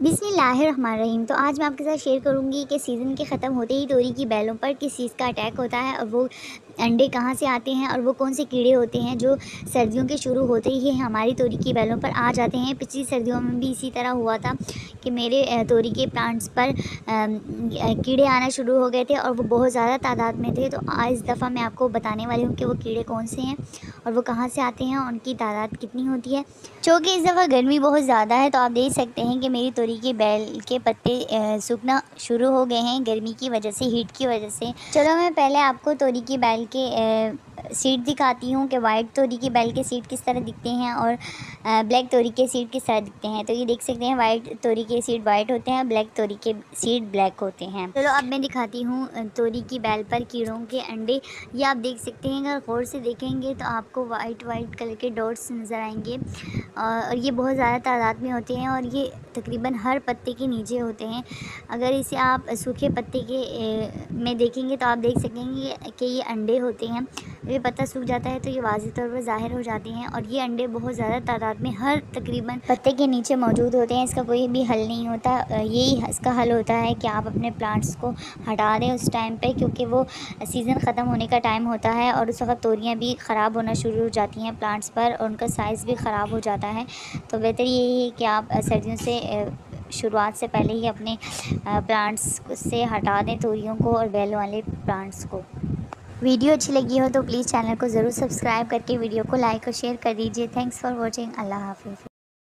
बिसमीम तो आज मैं आपके साथ शेयर करूँगी कि सीज़न के ख़त्म होते ही तोरी की बैलों पर किस चीज़ का अटैक होता है और वो अंडे कहाँ से आते हैं और वो कौन से कीड़े होते हैं जो सर्दियों के शुरू होते ही हमारी तोरी की बैलों पर आ जाते हैं। पिछली सर्दियों में भी इसी तरह हुआ था कि मेरे तोरी के प्लांट्स पर कीड़े आना शुरू हो गए थे और वो बहुत ज़्यादा तादाद में थे। तो इस दफ़ा मैं आपको बताने वाली हूँ कि वो कीड़े कौन से हैं और वो कहाँ से आते हैं और उनकी तादाद कितनी होती है। चूँकि इस दफ़ा गर्मी बहुत ज़्यादा है तो आप देख सकते हैं कि मेरी तोरी के बैल के पत्ते सूखना शुरू हो गए हैं गर्मी की वजह से हीट की वजह से। चलो मैं पहले आपको तोरी की बैल के सीड दिखाती हूँ कि वाइट तोरी की बैल के सीट किस तरह दिखते हैं और ब्लैक तोरी के सीट किस तरह दिखते हैं। तो ये देख सकते हैं, वाइट तोरी के सीट वाइट होते हैं, ब्लैक तोरी के सीट ब्लैक होते हैं। चलो अब मैं दिखाती हूँ तोरी की बैल पर कीड़ों के अंडे। ये आप देख सकते हैं, अगर गौर से देखेंगे तो आपको वाइट वाइट कलर के डॉट्स नज़र आएँगे। और ये बहुत ज़्यादा तादाद में होते हैं और ये तकरीबन हर पत्ते के नीचे होते हैं। अगर इसे आप सूखे पत्ते के में देखेंगे तो आप देख सकेंगे कि ये अंडे होते हैं। ये पत्ता सूख जाता है तो ये वाजी तौर पर ज़ाहिर हो जाती हैं और ये अंडे बहुत ज़्यादा तादाद में हर तकरीबन पत्ते के नीचे मौजूद होते हैं। इसका कोई भी हल नहीं होता। यही इसका हल होता है कि आप अपने प्लांट्स को हटा दें उस टाइम पे क्योंकि वो सीज़न ख़त्म होने का टाइम होता है और उस वक्त तोरियाँ भी ख़राब होना शुरू हो जाती हैं प्लांट्स पर और उनका साइज़ भी ख़राब हो जाता है। तो बेहतर यही है कि आप सर्दियों से शुरुआत से पहले ही अपने प्लांट्स से हटा दें तोरियों को और बैल वाले प्लांट्स को। वीडियो अच्छी लगी हो तो प्लीज़ चैनल को ज़रूर सब्सक्राइब करके वीडियो को लाइक और शेयर कर दीजिए। Thanks for watching. अल्लाह हाफिज़।